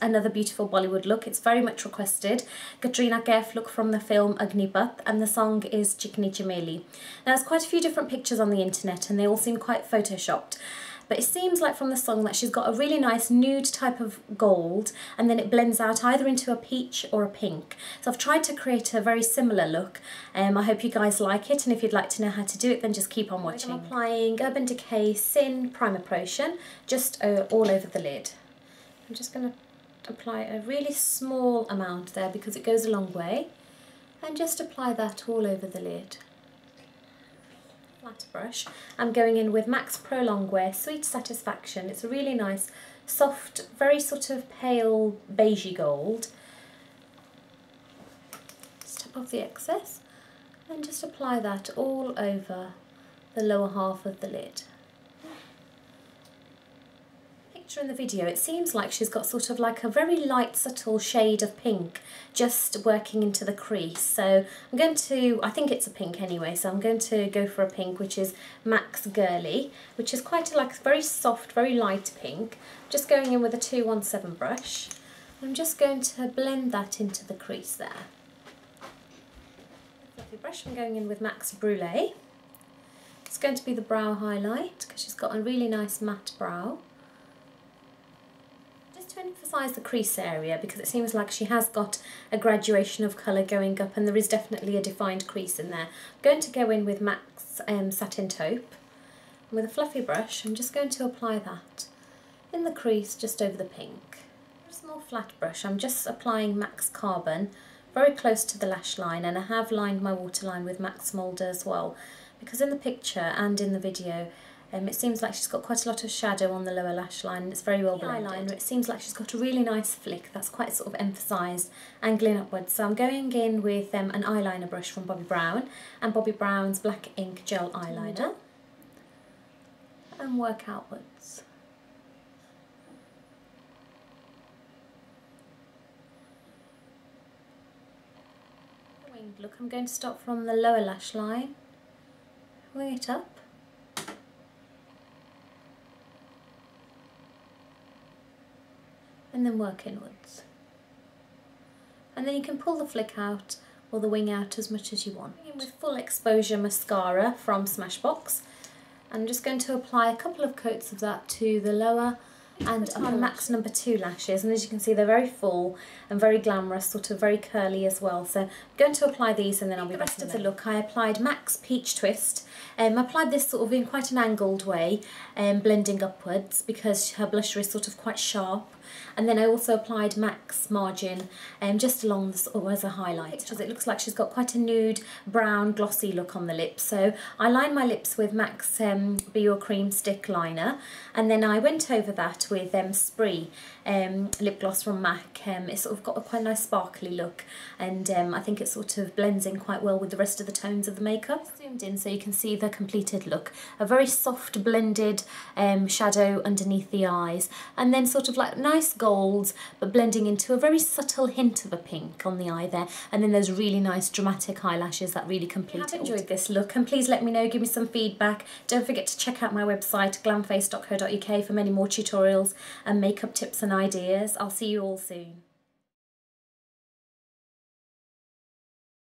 another beautiful Bollywood look. It's very much requested. Katrina Kaif look from the film Agneepath and the song is Chikni Chameli. Now there's quite a few different pictures on the internet and they all seem quite photoshopped but it seems like from the song that she's got a really nice nude type of gold and then it blends out either into a peach or a pink. So I've tried to create a very similar look. Um, I hope you guys like it and if you'd like to know how to do it then just keep on watching. I'm applying Urban Decay Sin Primer Potion just uh, all over the lid. I'm just going to apply a really small amount there because it goes a long way and just apply that all over the lid flat brush. I'm going in with MAC's Pro Longwear Sweet Satisfaction. It's a really nice, soft, very sort of pale beigey gold. Step off the excess and just apply that all over the lower half of the lid picture in the video, it seems like she's got sort of like a very light, subtle shade of pink just working into the crease. So I'm going to, I think it's a pink anyway, so I'm going to go for a pink, which is MAC's Girly, which is quite a, like very soft, very light pink. Just going in with a 217 brush. I'm just going to blend that into the crease there. Lovely brush, I'm going in with MAC's Brule. It's going to be the brow highlight because she's got a really nice matte brow to emphasise the crease area because it seems like she has got a graduation of colour going up and there is definitely a defined crease in there. I'm going to go in with MAC's um, Satin Taupe with a fluffy brush I'm just going to apply that in the crease just over the pink. A small flat brush, I'm just applying MAC's Carbon very close to the lash line and I have lined my waterline with MAC's Smolder as well because in the picture and in the video um, it seems like she's got quite a lot of shadow on the lower lash line. It's very well blended. Eyeliner, it seems like she's got a really nice flick that's quite sort of emphasised, angling upwards. So I'm going in with um, an eyeliner brush from Bobbi Brown and Bobbi Brown's Black Ink Gel Eyeliner and work outwards. look, I'm going to start from the lower lash line, wing it up and then work inwards. And then you can pull the flick out or the wing out as much as you want. With full exposure mascara from Smashbox. I'm just going to apply a couple of coats of that to the lower and upper MAC's number two lashes and as you can see they're very full and very glamorous sort of very curly as well so I'm going to apply these and then I'll be back of the look I applied MAC's Peach Twist um, I applied this sort of in quite an angled way um, blending upwards because her blusher is sort of quite sharp and then I also applied MAC's Margin um, just along the, or as a highlight because it looks like she's got quite a nude brown glossy look on the lips. So I lined my lips with MAC's um, Be Your Cream Stick Liner. And then I went over that with um, Spree um, lip gloss from MAC. Um, it's sort of got a quite nice sparkly look. And um, I think it sort of blends in quite well with the rest of the tones of the makeup. Zoomed in so you can see the completed look. A very soft blended um, shadow underneath the eyes. And then sort of like nice golds but blending into a very subtle hint of a pink on the eye there and then those really nice dramatic eyelashes that really complete it. I've enjoyed this look and please let me know, give me some feedback. Don't forget to check out my website glamface.co.uk for many more tutorials and makeup tips and ideas. I'll see you all soon.